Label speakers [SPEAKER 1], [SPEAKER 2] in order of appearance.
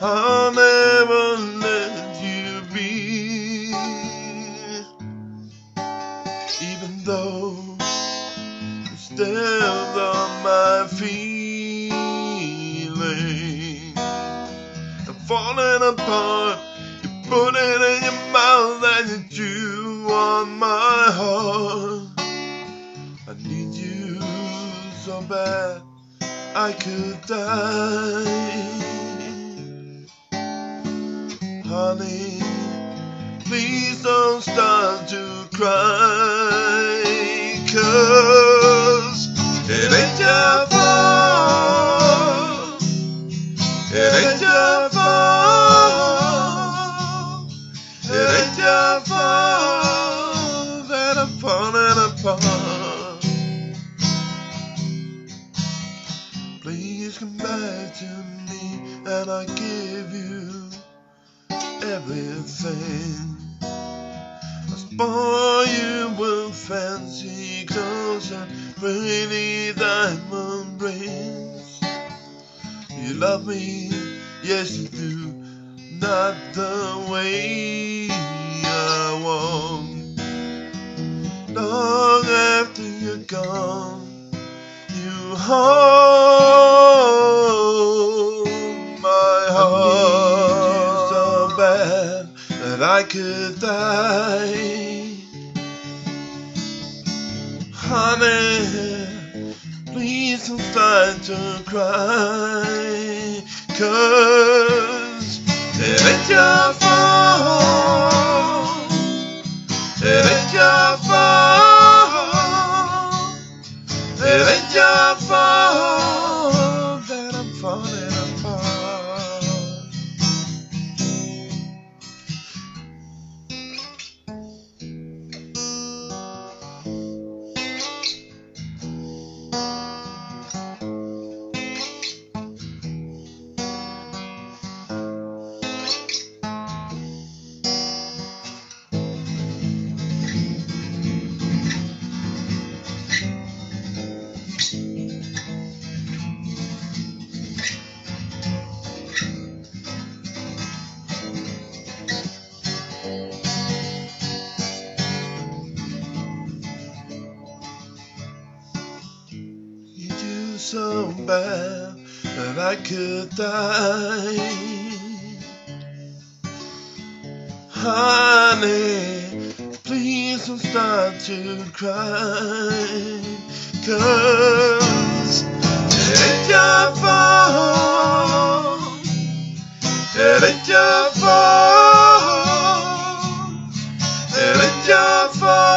[SPEAKER 1] I'll never let you be. Even though you stepped on my feeling, I'm falling apart. You put it in your mouth and you on my heart. I need you so bad I could die. Honey, please don't start to cry. Cause it ain't your fault. It ain't your fault. It ain't your fault that I'm falling apart. Please come back to me and I'll give you everything. I spoil you with fancy clothes and pretty diamond rings. You love me, yes you do, not the way I want. Long after you're gone, you hold that I could die. Honey, please don't start to cry. Cause it ain't your fault. so bad that I could die. Honey, please don't start to cry. Cause it's your fault. It's your fault. It's your fault.